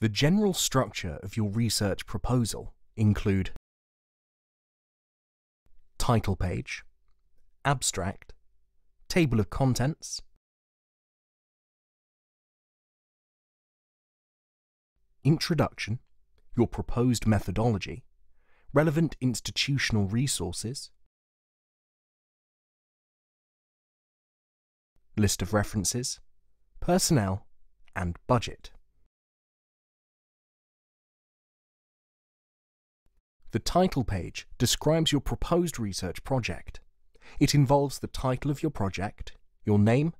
The general structure of your research proposal include title page, abstract, table of contents, introduction, your proposed methodology, relevant institutional resources, list of references, personnel, and budget. The title page describes your proposed research project. It involves the title of your project, your name,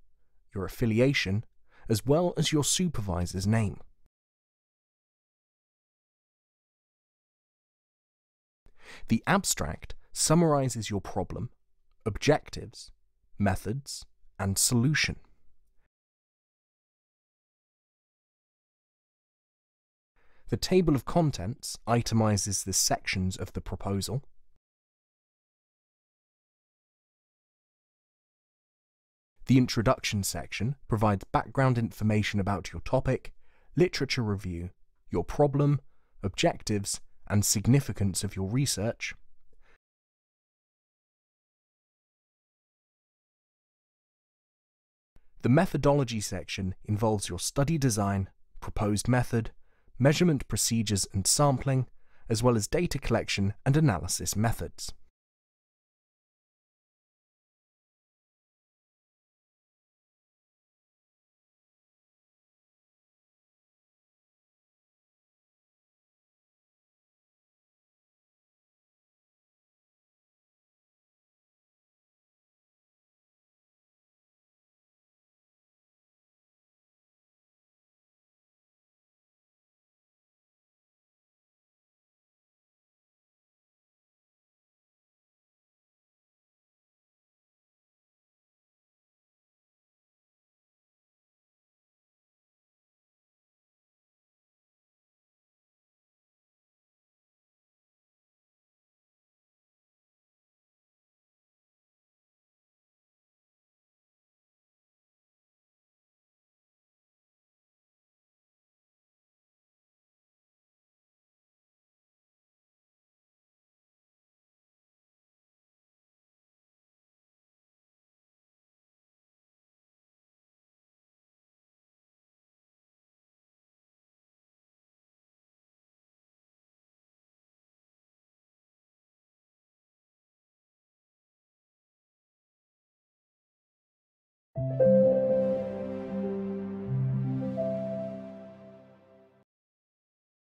your affiliation, as well as your supervisor's name. The abstract summarizes your problem, objectives, methods, and solution. The table of contents itemizes the sections of the proposal. The introduction section provides background information about your topic, literature review, your problem, objectives, and significance of your research. The methodology section involves your study design, proposed method, measurement procedures and sampling, as well as data collection and analysis methods.